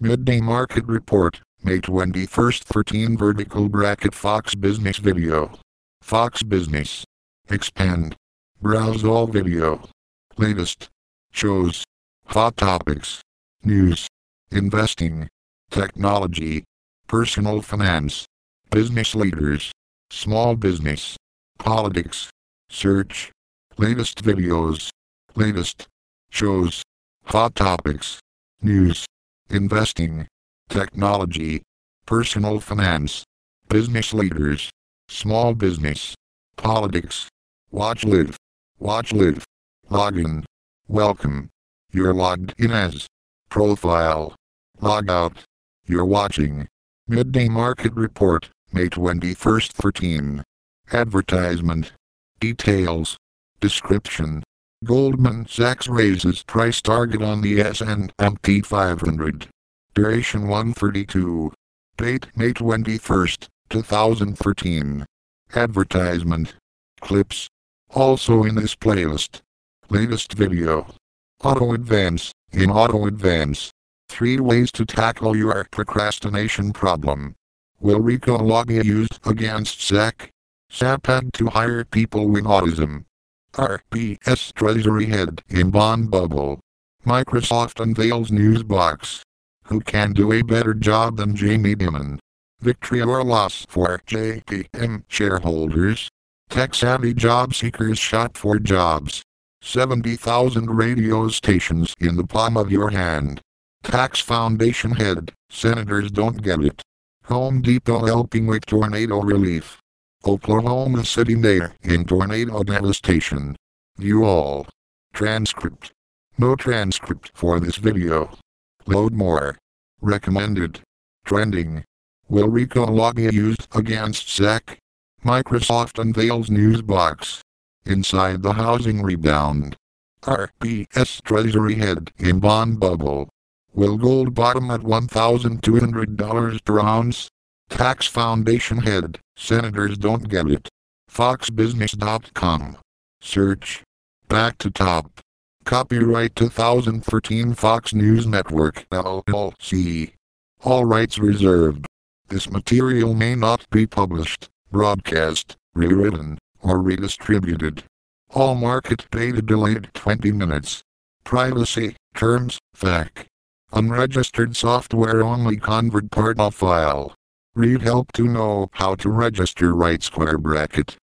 Midday Market Report, May 21st 13 Vertical Bracket Fox Business Video. Fox Business. Expand. Browse all video. Latest. Shows. Hot topics. News. Investing. Technology. Personal finance. Business leaders. Small business. Politics. Search. Latest videos. Latest. Shows. Hot topics. News investing, technology, personal finance, business leaders, small business, politics. Watch live. Watch live. Login. Welcome. You're logged in as profile. Log out. You're watching. Midday Market Report, May 21st 13. Advertisement. Details. Description. Goldman Sachs raises price target on the S&P 500. Duration 132. Date May 21, 2013. Advertisement. Clips. Also in this playlist. Latest video. Auto Advance. In Auto Advance. Three ways to tackle your procrastination problem. Will Rico Loggia used against SAC? SAPAD to hire people with autism. RBS Treasury Head in Bond Bubble. Microsoft unveils new Xbox. Who can do a better job than Jamie Dimon? Victory or loss for JPM shareholders? Tech-savvy job seekers shot for jobs. 70,000 radio stations in the palm of your hand. Tax Foundation head, senators don't get it. Home Depot helping with tornado relief. Oklahoma City Mayor in tornado devastation. You all. Transcript. No transcript for this video. Load more. Recommended. Trending. Will Rico Loggia used against SEC? Microsoft unveils new Xbox. Inside the housing rebound. RBS Treasury head in bond bubble. Will gold bottom at $1,200 per ounce? Tax Foundation head, senators don't get it. FoxBusiness.com. Search. Back to top. Copyright 2013 Fox News Network LLC. All rights reserved. This material may not be published, broadcast, rewritten, or redistributed. All market data delayed 20 minutes. Privacy, terms, FAQ. Unregistered software only convert part of file. Read help to know how to register right square bracket.